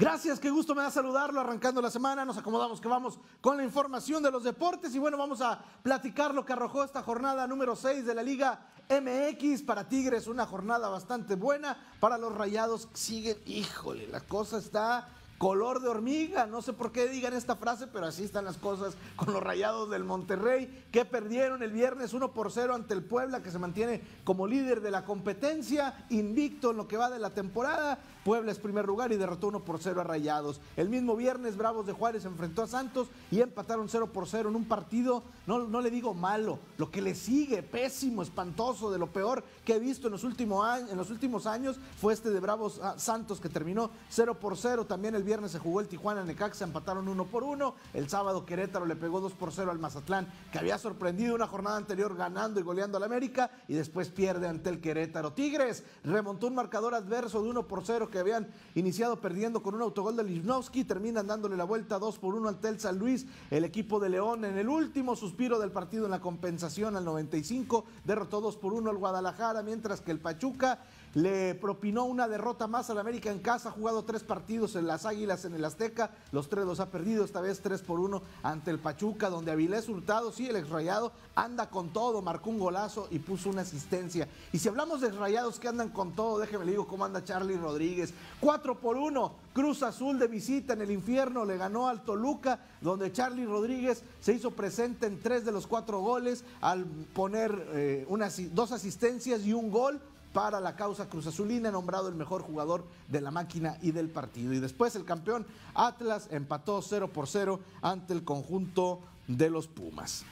Gracias, qué gusto me da saludarlo. Arrancando la semana, nos acomodamos que vamos con la información de los deportes y bueno, vamos a platicar lo que arrojó esta jornada número 6 de la Liga MX para Tigres, una jornada bastante buena. Para los Rayados siguen, híjole, la cosa está color de hormiga. No sé por qué digan esta frase, pero así están las cosas con los rayados del Monterrey, que perdieron el viernes 1 por 0 ante el Puebla, que se mantiene como líder de la competencia, invicto en lo que va de la temporada. Puebla es primer lugar y derrotó 1 por 0 a Rayados. El mismo viernes, Bravos de Juárez enfrentó a Santos y empataron 0 por 0 en un partido, no, no le digo malo, lo que le sigue, pésimo, espantoso, de lo peor que he visto en los últimos años, en los últimos años fue este de Bravos Santos que terminó 0 por 0. También el viernes se jugó el Tijuana Necaxa, empataron uno por uno. El sábado Querétaro le pegó 2 por 0 al Mazatlán, que había sorprendido una jornada anterior ganando y goleando al América y después pierde ante el Querétaro. Tigres remontó un marcador adverso de 1 por 0 que habían iniciado perdiendo con un autogol de Lichnowsky, terminan dándole la vuelta 2 por 1 ante el San Luis. El equipo de León en el último suspiro del partido en la compensación al 95 derrotó 2 por 1 al Guadalajara, mientras que el Pachuca le propinó una derrota más al América en casa, ha jugado tres partidos en las Águilas en el Azteca, los tres los ha perdido, esta vez tres por uno ante el Pachuca, donde Avilés Hurtado, sí, el exrayado, anda con todo, marcó un golazo y puso una asistencia. Y si hablamos de exrayados que andan con todo, déjeme le digo cómo anda Charlie Rodríguez, cuatro por uno, Cruz Azul de visita en el infierno, le ganó al Toluca, donde Charlie Rodríguez se hizo presente en tres de los cuatro goles al poner eh, unas, dos asistencias y un gol para la causa Cruz Azulina, nombrado el mejor jugador de la máquina y del partido. Y después el campeón Atlas empató 0 por 0 ante el conjunto de los Pumas.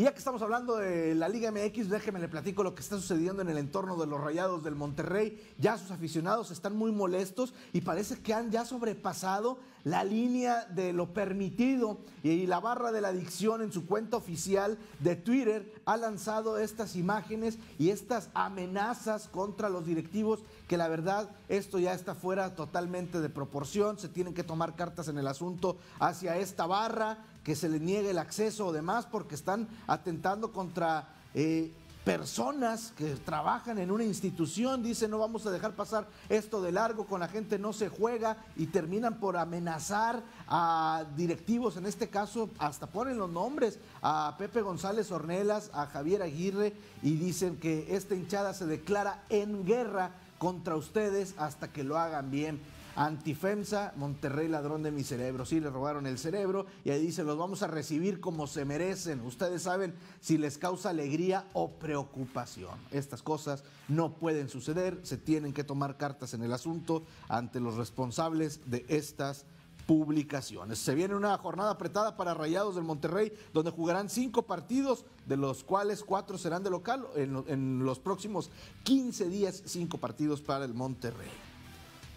Y ya que estamos hablando de la Liga MX, déjeme le platico lo que está sucediendo en el entorno de los Rayados del Monterrey. Ya sus aficionados están muy molestos y parece que han ya sobrepasado la línea de lo permitido y la barra de la adicción en su cuenta oficial de Twitter ha lanzado estas imágenes y estas amenazas contra los directivos que la verdad esto ya está fuera totalmente de proporción, se tienen que tomar cartas en el asunto hacia esta barra que se le niegue el acceso o demás porque están atentando contra eh, personas que trabajan en una institución, dicen no vamos a dejar pasar esto de largo, con la gente no se juega y terminan por amenazar a directivos, en este caso hasta ponen los nombres, a Pepe González Ornelas, a Javier Aguirre y dicen que esta hinchada se declara en guerra contra ustedes hasta que lo hagan bien. Antifemsa, Monterrey ladrón de mi cerebro. Sí, le robaron el cerebro y ahí dice, los vamos a recibir como se merecen. Ustedes saben si les causa alegría o preocupación. Estas cosas no pueden suceder, se tienen que tomar cartas en el asunto ante los responsables de estas publicaciones. Se viene una jornada apretada para Rayados del Monterrey, donde jugarán cinco partidos, de los cuales cuatro serán de local. En, en los próximos 15 días, cinco partidos para el Monterrey.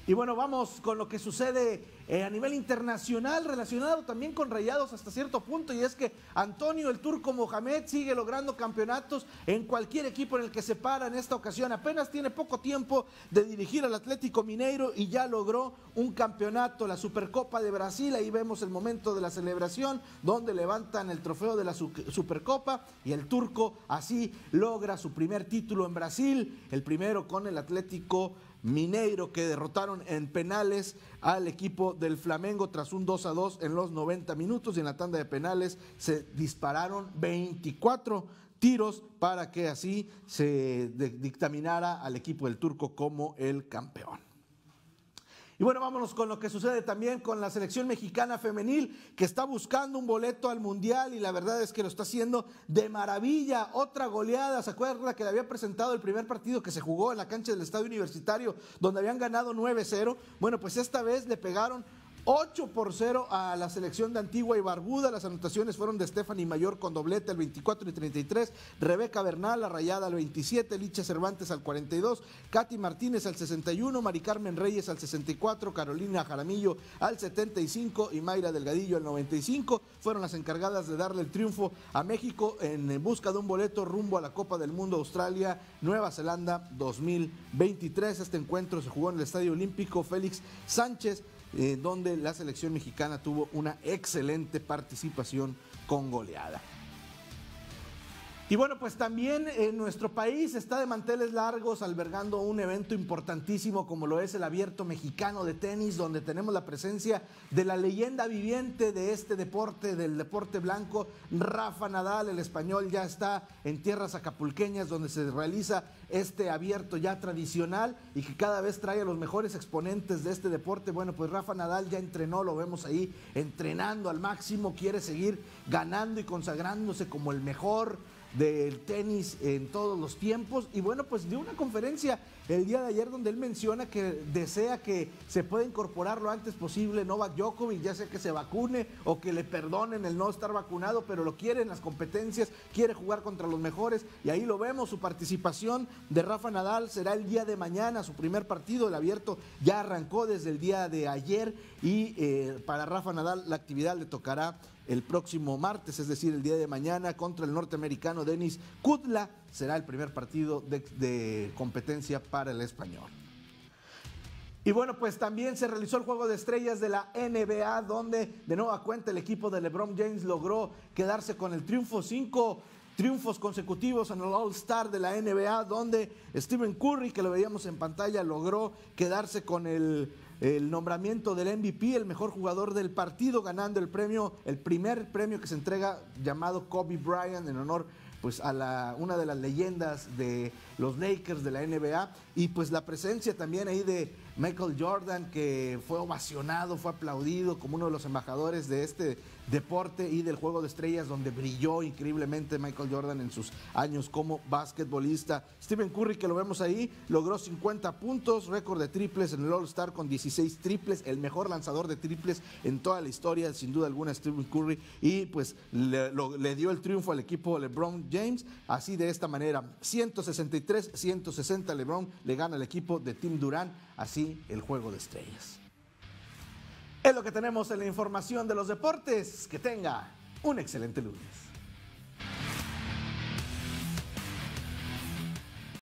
Y bueno, vamos con lo que sucede eh, a nivel internacional, relacionado también con Rayados hasta cierto punto, y es que Antonio el Turco Mohamed sigue logrando campeonatos en cualquier equipo en el que se para en esta ocasión. Apenas tiene poco tiempo de dirigir al Atlético Mineiro y ya logró un campeonato, la Supercopa de Brasil. Ahí vemos el momento de la celebración, donde levantan el trofeo de la Supercopa y el Turco así logra su primer título en Brasil, el primero con el Atlético Mineiro que derrotaron en penales al equipo del Flamengo tras un 2 a 2 en los 90 minutos y en la tanda de penales se dispararon 24 tiros para que así se dictaminara al equipo del turco como el campeón. Y bueno, vámonos con lo que sucede también con la selección mexicana femenil que está buscando un boleto al Mundial y la verdad es que lo está haciendo de maravilla. Otra goleada, ¿se acuerda que le había presentado el primer partido que se jugó en la cancha del Estadio Universitario donde habían ganado 9-0? Bueno, pues esta vez le pegaron 8 por 0 a la selección de Antigua y Barbuda. Las anotaciones fueron de Stephanie Mayor con doblete al 24 y 33, Rebeca Bernal, la rayada al 27, Licha Cervantes al 42, Katy Martínez al 61, Mari Carmen Reyes al 64, Carolina Jaramillo al 75 y Mayra Delgadillo al 95. Fueron las encargadas de darle el triunfo a México en busca de un boleto rumbo a la Copa del Mundo Australia, Nueva Zelanda 2023. Este encuentro se jugó en el Estadio Olímpico Félix Sánchez eh, donde la selección mexicana tuvo una excelente participación con goleada. Y bueno, pues también en nuestro país está de manteles largos albergando un evento importantísimo como lo es el Abierto Mexicano de Tenis, donde tenemos la presencia de la leyenda viviente de este deporte, del deporte blanco, Rafa Nadal, el español ya está en tierras acapulqueñas donde se realiza este abierto ya tradicional y que cada vez trae a los mejores exponentes de este deporte. Bueno, pues Rafa Nadal ya entrenó, lo vemos ahí entrenando al máximo, quiere seguir ganando y consagrándose como el mejor del tenis en todos los tiempos. Y bueno, pues dio una conferencia el día de ayer donde él menciona que desea que se pueda incorporar lo antes posible Novak Djokovic, ya sea que se vacune o que le perdonen el no estar vacunado, pero lo quiere en las competencias, quiere jugar contra los mejores y ahí lo vemos, su participación de Rafa Nadal será el día de mañana, su primer partido, el abierto ya arrancó desde el día de ayer y eh, para Rafa Nadal la actividad le tocará el próximo martes, es decir, el día de mañana, contra el norteamericano Denis Kudla. Será el primer partido de, competencia para el español. Y bueno, pues también se realizó el juego de estrellas de la NBA, donde de nueva cuenta el equipo de LeBron James logró quedarse con el triunfo. Cinco triunfos consecutivos en el All-Star de la NBA, donde Stephen Curry, que lo veíamos en pantalla, logró quedarse con el el nombramiento del MVP, el mejor jugador del partido, ganando el premio, el primer premio que se entrega llamado Kobe Bryant en honor pues a la, una de las leyendas de los Lakers de la NBA y pues la presencia también ahí de Michael Jordan que fue ovacionado, fue aplaudido como uno de los embajadores de este deporte y del juego de estrellas donde brilló increíblemente Michael Jordan en sus años como basquetbolista. Stephen Curry, que lo vemos ahí, logró 50 puntos, récord de triples en el All-Star con 16 triples, el mejor lanzador de triples en toda la historia, sin duda alguna, Stephen Curry, y pues le, le dio el triunfo al equipo LeBron James, así de esta manera, 163, 160 LeBron le gana al equipo de Tim Durant, así el juego de estrellas. Es lo que tenemos en la información de los deportes. Que tenga un excelente lunes.